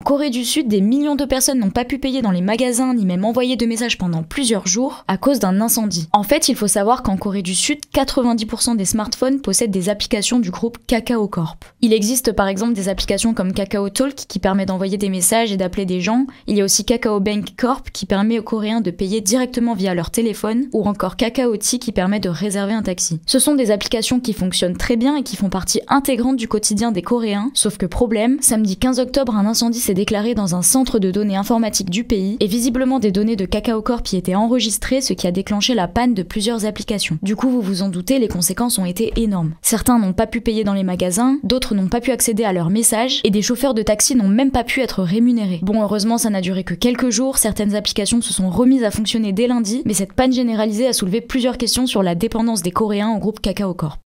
En Corée du Sud, des millions de personnes n'ont pas pu payer dans les magasins ni même envoyer de messages pendant plusieurs jours à cause d'un incendie. En fait, il faut savoir qu'en Corée du Sud, 90% des smartphones possèdent des applications du groupe Kakao Corp. Il existe par exemple des applications comme Kakao Talk qui permet d'envoyer des messages et d'appeler des gens. Il y a aussi Kakao Bank Corp qui permet aux Coréens de payer directement via leur téléphone ou encore Kakao T qui permet de réserver un taxi. Ce sont des applications qui fonctionnent très bien et qui font partie intégrante du quotidien des Coréens, sauf que problème, samedi 15 octobre, un incendie déclaré dans un centre de données informatiques du pays et visiblement des données de Kakao Corp y étaient enregistrées, ce qui a déclenché la panne de plusieurs applications. Du coup, vous vous en doutez, les conséquences ont été énormes. Certains n'ont pas pu payer dans les magasins, d'autres n'ont pas pu accéder à leurs messages et des chauffeurs de taxi n'ont même pas pu être rémunérés. Bon, heureusement, ça n'a duré que quelques jours, certaines applications se sont remises à fonctionner dès lundi, mais cette panne généralisée a soulevé plusieurs questions sur la dépendance des Coréens au groupe Kakao Corp.